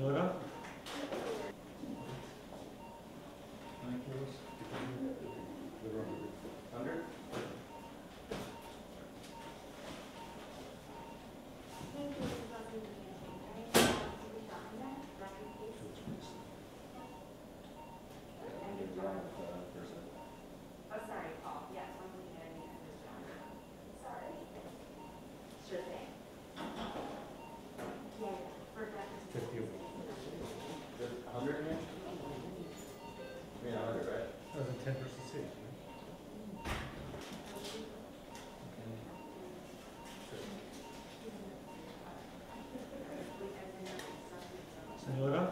Senora? Hundred? Oh, señora.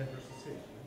10 versus 6.